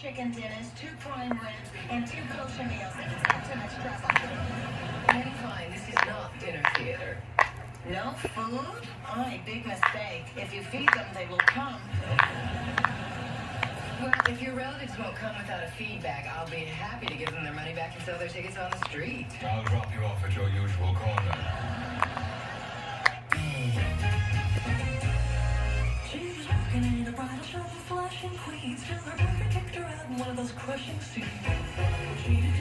chicken dinners, two prime ribs, and two kosher meals. It's not too much trouble. And fine, this is not dinner theater. No food? Aye, big mistake. If you feed them, they will come. Well, if your relatives won't come without a feedback, I'll be happy to give them their money back and sell their tickets on the street. I'll drop you off at your usual corner. Bridal flashing queens kicked her out in one of those crushing scenes.